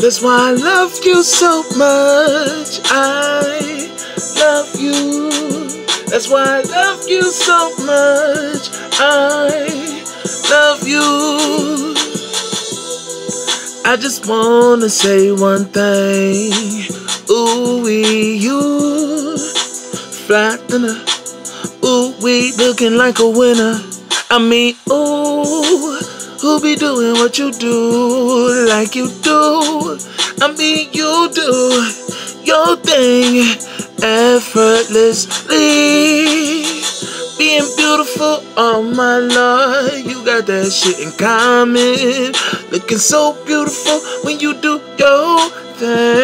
That's why I love you so much. I love you. That's why I love you so much. I love you. I just wanna say one thing. Ooh, we you fly thinner. Ooh, we looking like a winner. I mean, ooh, who be doing what you do like you do? I mean, you do your thing effortlessly. Beautiful, oh my lord, you got that shit in common. Looking so beautiful when you do your thing.